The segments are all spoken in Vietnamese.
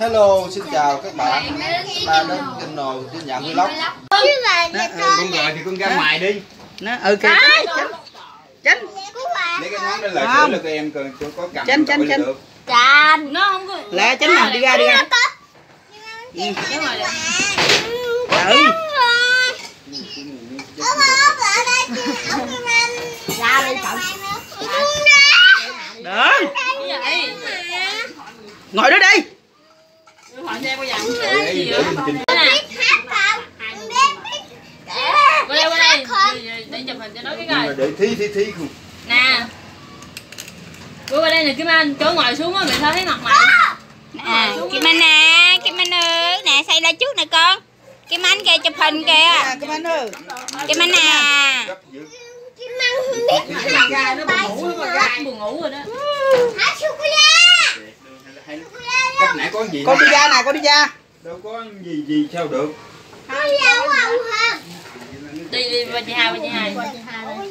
Hello, xin chào các bạn. Ta đến kênh nồi tin nhận vlog. Là ừ, con gọi thì con ra ngoài đi. Nó ừ kìa chánh chánh lấy cái nón đó lại Không. sửa là em coi tôi có cầm Chanh, chanh, gọi là chanh. được. Chanh Nó không có lẹ chánh nào đi ra đi ra. ừ. Ra đi cậu đó Cái gì? ngồi đó đi Hỏi xem bây giờ Để, nó thí thí thí không Nè. Cô qua đây nè Kim Anh, chỗ ngồi xuống á, mày sao thấy mặt mày. À, Kim Anh nè, Kim Anh ơi, nè xây ra trước nè con. Kim Anh kìa, chụp hình kìa. À, cái bánh ơi. Kim Anh nè. Dữ. Gà nó buồn ngủ, nó gà buồn ngủ rồi đó. hay cách nãy có gì con đi đâu. ra nè con đi ra đâu có gì gì sao được? Đi đi ba chị hai, ba chị hai.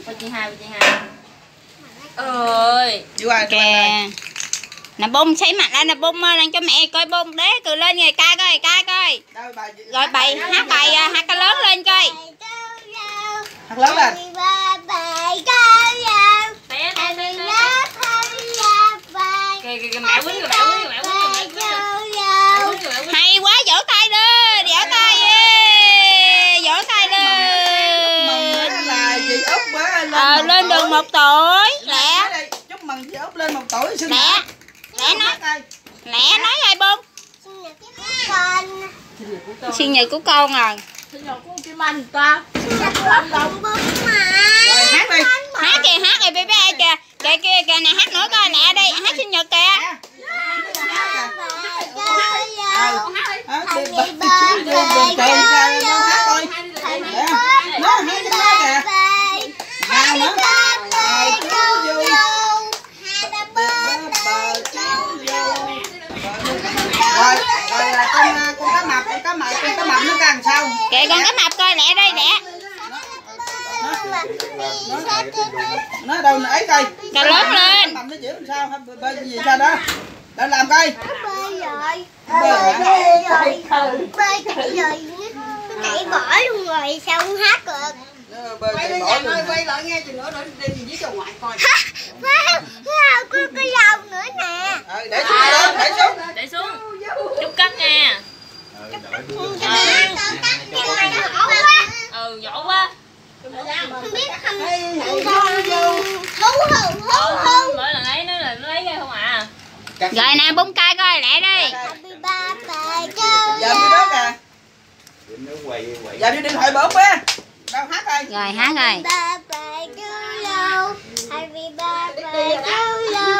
Ba chị hai, ba chị hai. Ơi, đi qua Kìa Nè bông xây mặt lên nè bông ơi, lên cho mẹ coi bông. Đế cười lên rồi ca coi, ca coi. Rồi bài, hát bài, à, hát cái lớn lên coi. Thật lớn lên té té té té. Kìa kìa kìa mẹ quýnh rồi, mẹ quýnh rồi, mẹ quýnh rồi, mẹ quýnh rồi. Mẹ quýnh rồi, mẹ quýnh rồi. Hay quá, vỗ tay lên, vỗ tay ê, vỗ tay mừng lên là chị út bữa lên Ờ, một lên tuổi. đường một tuổi Lẹ, Đây, chúc mừng chị út lên một tuổi sinh lẹ, nhật. lẹ nói, Đây. Lẹ nói rồi bông Sinh nhật của con à rồi hát đi Hát kìa, hát kìa, bê bê kìa Kìa kìa kìa, nè hát nữa coi, lẹ đi, hát sinh nhật kìa Nè. Ờ, hát đi, bật đi, chú vô vườn trường ra, nó hát thôi Để. nó hát cái đó kìa nào nữa Ờ, chú vô rồi rồi là con con cá mập con cá mập con cá mập nó càng Kìa con cái mập coi, lẹ đi, lẹ. Nó đâu ấy coi. Cà lớn lên. nó làm sao? Hay bơi gì sao đó? Để làm coi. Chạy bỏ luôn rồi, sao không hát được? Bơi quay lại nghe chừng nữa rồi đi với chồng ngoại coi? Có cái dâu nữa nè. Ờ, để xuống để xuống Để xuống. Chúc cắt nha. Ờ, đợi tôi vô. Ừ, dỗ quá. Ờ, Mỗi lần ấy nó là nó lấy ra không à. Rồi nè, bung cay coi, lẹ đi. Mới đó kìa đi điện thoại bớm bé đâu hát coi Rồi, hát rồi. Happy birthday to you.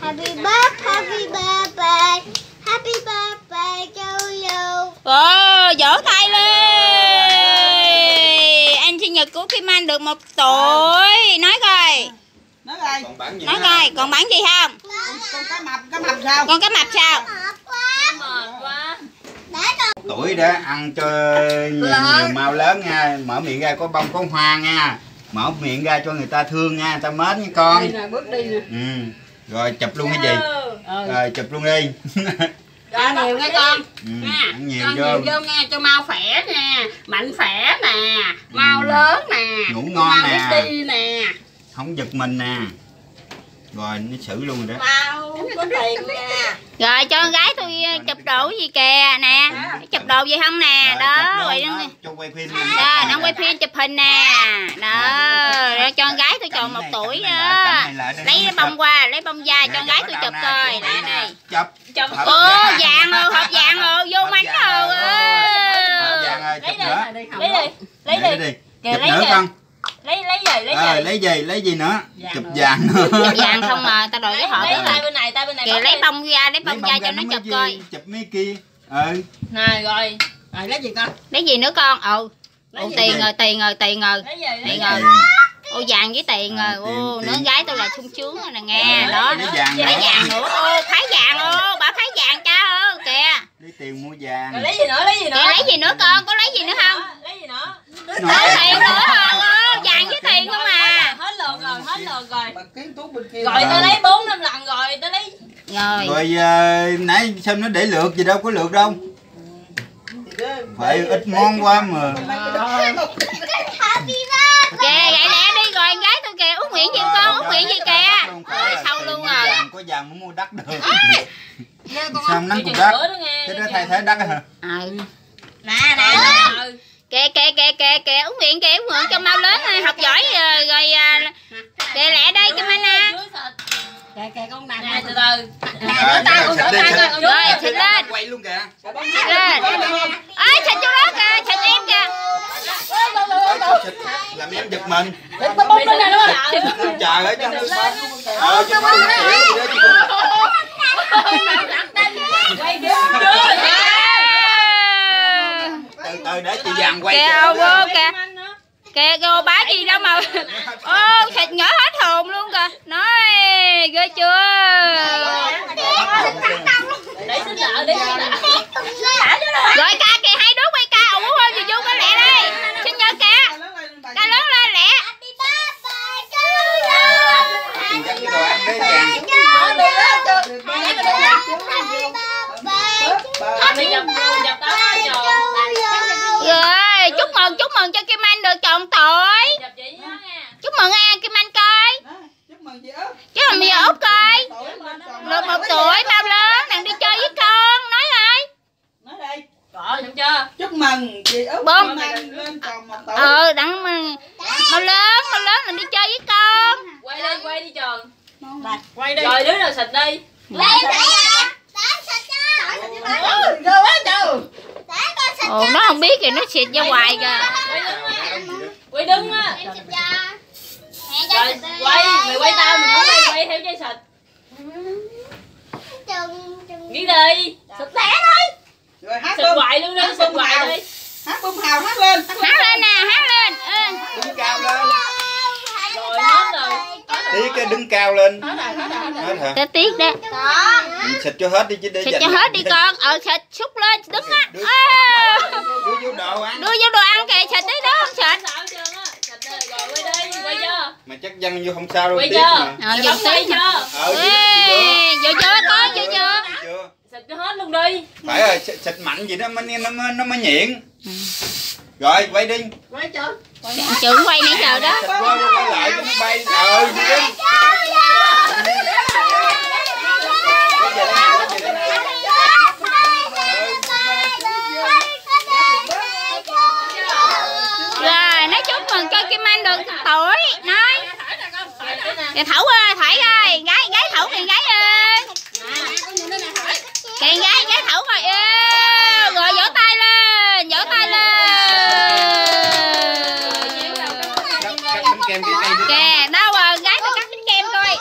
Happy birthday, happy birthday, happy birthday to you. Ồ, vỗ tay lên. Anh sinh nhật của Kim Anh được một tuổi. Nói coi, nói coi. Còn bản nói coi, còn gì không? Con, cá mập cá mập sao? Con cái mập sao? Mệt quá. Mệt quá. tuổi đó ăn cho nhiều, nhiều mau lớn nha. Mở miệng ra có bông có hoa nha. Mở miệng ra cho người ta thương nha. Người ta mến nha con. Nè bước đi nè. Ừ. rồi chụp luôn cái gì? Rồi chụp luôn đi. Ăn nhiều nghe con. Ừ. nha. ăn nhiều ăn vô. nhiều vô nghe cho mau khỏe nè mạnh khỏe nè. Mau lớn nè. Ngủ ngon mau nè. đi nè. Không giật mình nè rồi nó xử luôn rồi đó. Rồi cho con gái tôi ờ, chụp đồ gì kìa nè. Chụp đồ gì không nè? Đó, chụp rồi nó cho quay phim. Đó, nó quay phim chụp hình nè. Đó, rồi cho con gái tôi tròn một tuổi đó Lấy cái bông qua, lấy bông da cho con gái tôi chụp coi. Lại đây chụp. Ô, vàng. rồi, hộp vàng rồi, vô mánh rồi, Lấy chụp đi. Lấy đi. Lấy đi. đi. Kìa, lấy nữa kìa. con Lấy lấy gì? Lấy Ờ, gì? lấy gì lấy gì nữa chụp vàng Chụp nữa vàng không mà, ta đòi cái hộp lấy tay rồi bên này, tay bên này. Kìa lấy bông ra, lấy bông da cho ra nó chụp coi chụp mấy kia ừ Nè rồi. rồi lấy gì con Lấy gì nữa con? Ừ gì tiền rồi, tiền rồi, tiền rồi Lấy gì? lấy Lấy rồi. Ô vàng với tiền À, rồi, tiền, ô tiền. nữa gái tôi là sung sướng rồi nè nghe Đó, lấy vàng nữa. vàng nữa, ô phái vàng ô, bà phái vàng cha ơ kìa lấy tiền mua vàng Rồi lấy gì nữa? Lấy gì nữa? Lấy gì nữa con, có lấy gì nữa không? Lấy gì nữa? Lấy tiền nữa không? Tiền không à? Hết lượt rồi, hết lượt rồi. Rồi tao lấy 4 năm lần rồi, tao lấy rồi. Rồi à, nãy sao nó để lượt gì đâu có lượt đâu. Phải ít món quá mà. Kìa gãy lẹ đi rồi con gái tôi kìa út miệng gì con út miệng gì kìa. Là xong tiền luôn rồi vàng, có vàng mới mua đất được. Sao nắng cục đất cái đó thay thế đất hả? Ừ Nè nè. Kìa kìa kìa kìa kìa út miệng kìa út miệng cho mau rồi, học giỏi rồi, rồi à, kìa lẹ đây cho anh à kìa kìa con nàng Nè từ từ. Rồi, tay, con xịt rửa tay xịt. con. rồi xịt lên quay luôn kìa xịt lên ơi xịt chỗ đó kìa xịt em kìa xịt, xịt. làm em giật mình Bông bông lên nè đúng không? trời ơi cho nó ờ cho nó xỉu gì đó chứ từ từ để chị vàng quay kìa vô kìa kìa cô bá gì đâu mà. Ô thịt nhỏ hết hồn luôn kìa. Nói ghê chưa? Để xin lợ, để xin lợ. rồi ca kìa hai đứa quay ca ủ hơn gì vô cái lẹ đây xin nhớ kìa ca lớn lên lẹ Chị dắt cái đồ ăn đấy vàng Mày dập dập đó trời. rồi chúc mừng chúc mừng cho kim anh được chọn tuổi Dập chị nhớ nha. chúc mừng à kim anh coi chúc mừng chị út chứ mà bây giờ út coi tuổi lên chồng được một tuổi mau lớn đừng đi chơi với con nói rồi nói đây Rồi xong chưa? chúc mừng chị út Bom. kim anh lên chồng một tuổi ừ đặng mà mau lớn mau lớn đừng đi chơi với con Quay đi, quay đi trường. quay đi Rồi đứa nào xịt đi. rồi quá trời ồ nó không biết kìa nó xịt ra hoài kìa. Quay đứng á. Rồi quay, mày quay tao mày cũng quay quay theo dây xịt. Nghĩ đi. Xịt té thôi. rồi hát Xịt bum. hoài luôn đi, xịt hoài đi. hát bum hào hát lên hát lên. nè hát lên. Ừ. đứng cao lên. Rồi hết rồi. cái đứng cao lên. Hết hả? Cho tiếc đó. Ừ, xịt cho hết đi chứ để xịt dành cho hết đi con. Ờ xịt xúc lên đứng á Đưa- Ờ. đưa vô đồ ăn. Đưa vô đồ ăn kìa xịt đấy đó không xịt? Sao hết trơn á. Xịt đi, rồi quay đi, quay chưa? mà chắc dân vô không sao đâu Quay tiếc chưa? mà. Ờ tí chưa? ờ vô vô. Vô con vô. chưa Xịt cho hết luôn đi. phải rồi xịt, mạnh gì đó mới nó mới nó mới nhịn rồi quay đi. Quay trời trưởng quay nãy giờ đó. Quay lại bay. Ờ đi đi Bây giờ đây nè, bây giờ đây nè. rồi nói chúc mừng cho kim anh được tuổi. Nói. Kìa thẩu ơi Thảo ơi, gái gái thẩu kìa gái ơi. Kìa, gái gái thẩu rồi ơi rồi vỗ tay lên vỗ tay lên cắt cắt bánh kem cái cây đi kìa đâu rồi gái tôi cắt bánh kem coi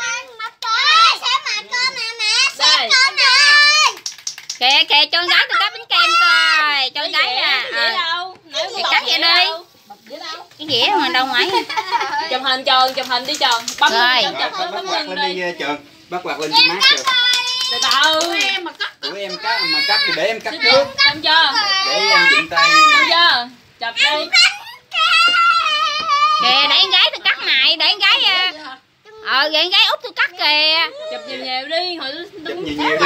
kìa kìa cho con gái tôi cắt bánh kem coi cho con gái à Dễ ờ. đâu. Nãy Thì có cắt bọc vậy dễ đi. đâu. cái dĩa mà đâu ngoài Chụp hình tròn, chụp hình đi tròn. Bấm Rồi. chụp Rồi, bấm quạt lên đi. trường bắt quạt lên cho mát rồi Từ từ. em mà cắt Ủa em cắt mà cắt thì để em cắt trước Xong chưa? để em dựng tay Xong chưa? Chụp đi. kìa để con gái tôi cắt mày để con gái à. ờ để con gái út tôi cắt kìa Chụp nhiều nhiều đi. Hồi chụp nhiều nhiều đi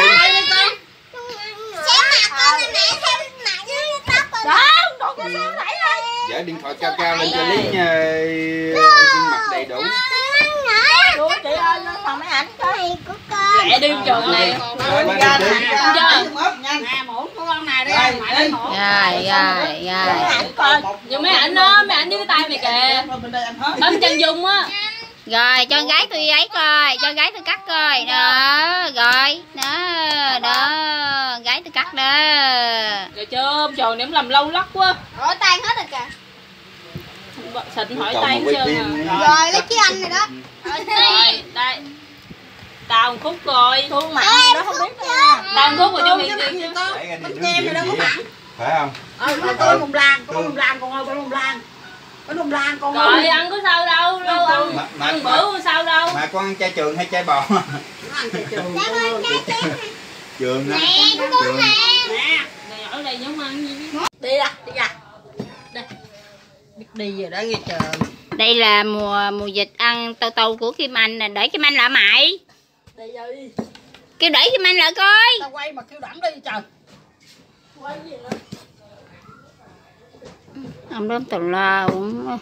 dở điện thoại cao cao lên cho lý nha. Gương mặt đầy đủ. Lẹ đi trường này. rồi ba đi đi nè muỗng của con này đi. Rồi, mày lấy muỗng rồi rồi rồi Nhưng mấy ảnh đó, mấy ảnh cái tay mày kìa. bên đây anh hết. Bấm chân dung á. rồi cho con gái tôi ấy coi cho con gái tôi cắt coi. Đó rồi đó con tôi cắt đó Rồi chưa? Tròn điểm làm lâu lắc quá. Rồi tan hết rồi kìa. Xịt hỏi còn mà phim à. Rồi lấy chiếc anh này đó. Rồi, đây. Tao một khúc rồi. Thương mặn đó không biết nha Tao một khúc rồi chú Hiền Tiền. để ra đi nướng dĩa dĩa phải không? Ờ con tôi mùng lan con mùng lan con ơi con mùng lan con mùng lan con Rồi ơi. ăn có sao đâu, đâu ăn, Mà- mà- ăn bữa có sao đâu. mà con ăn chai trường hay chai bò? Ăn chơi trường. Con ơi trường á. Trường. nè. Ở đây giống ăn gì đi ra đi ra. Đây. Đi rồi đó nghe trường đây là mùa mùa dịch ăn tâu tâu của kim anh nè. Để kim anh lại mày. Đi rồi kêu để kim anh lại coi. Tao quay mà kêu đẳng đi trời. Quay gì nữa? Ông đếm tàu la cũng